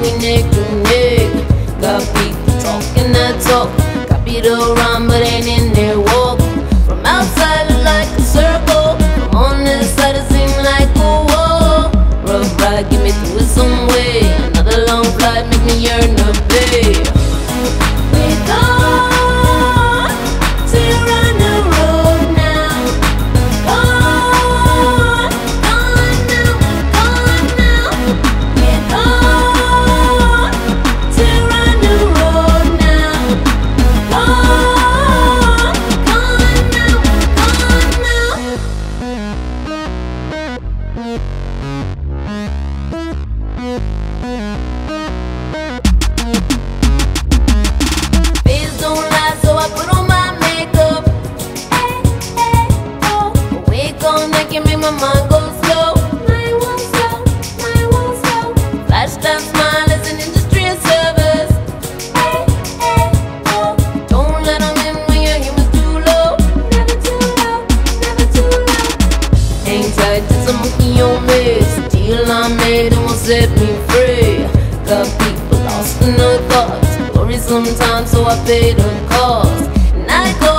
we neck to neck. Got people talking that talk. Copy the rhyme, but ain't in their walk. From outside, look like a circle. From on this side, it seem like a wall. Rough ride, get me through it some way. Another long flight, make me yearn set me free. Got people lost in their thoughts. Worry sometimes so I pay them cost. And I go